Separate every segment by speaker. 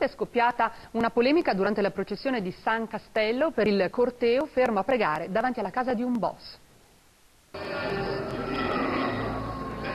Speaker 1: È scoppiata una polemica durante la processione di San Castello per il corteo fermo a pregare davanti alla casa di un boss.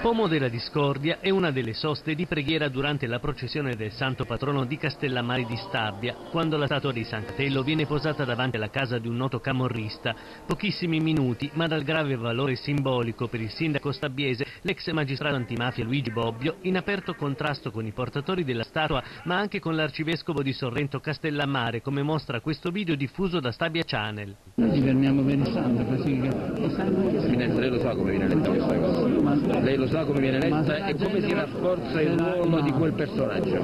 Speaker 2: Pomo della Discordia è una delle soste di preghiera durante la processione del santo patrono di Castellammare di Stabia, quando la statua di San Catello viene posata davanti alla casa di un noto camorrista. Pochissimi minuti, ma dal grave valore simbolico per il sindaco stabbiese, l'ex magistrato antimafia Luigi Bobbio, in aperto contrasto con i portatori della statua, ma anche con l'arcivescovo di Sorrento Castellammare, come mostra questo video diffuso da Stabia Channel.
Speaker 3: Noi ci fermiamo per il santo, così che...
Speaker 4: Lei lo sa come viene letta questa cosa? Lei lo sa come viene letta e come si rafforza il ruolo di quel personaggio?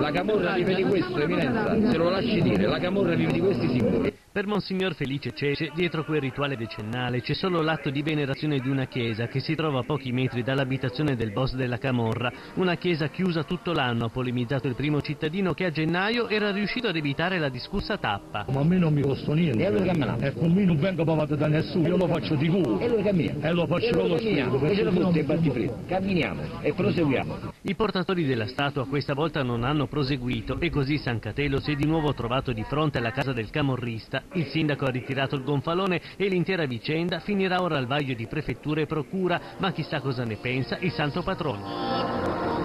Speaker 4: La Camorra vive di questo, Eminenza, se lo lasci dire, la Camorra vive di questi simboli.
Speaker 2: Per Monsignor Felice Cece, dietro quel rituale decennale, c'è solo l'atto di venerazione di una chiesa che si trova a pochi metri dall'abitazione del boss della Camorra, una chiesa chiusa tutto l'anno, ha polemizzato il primo cittadino che a gennaio era riuscito ad evitare la discussa tappa.
Speaker 5: Ma a me non mi costa niente.
Speaker 4: E allora cammina.
Speaker 5: E con me non vengo pagato da nessuno, io lo faccio di voi.
Speaker 4: E allora camminiamo.
Speaker 5: E lo faccio
Speaker 4: E
Speaker 5: con lo
Speaker 4: camminiamo,
Speaker 5: spirito,
Speaker 4: e ce lo fotte i
Speaker 5: non-
Speaker 4: battifreddi. Camminiamo e proseguiamo.
Speaker 2: I portatori della statua questa volta non hanno proseguito e così San Catelo si è di nuovo trovato di fronte alla casa del camorrista, il sindaco ha ritirato il gonfalone e l'intera vicenda finirà ora al vaglio di prefettura e procura, ma chissà cosa ne pensa il santo patrono.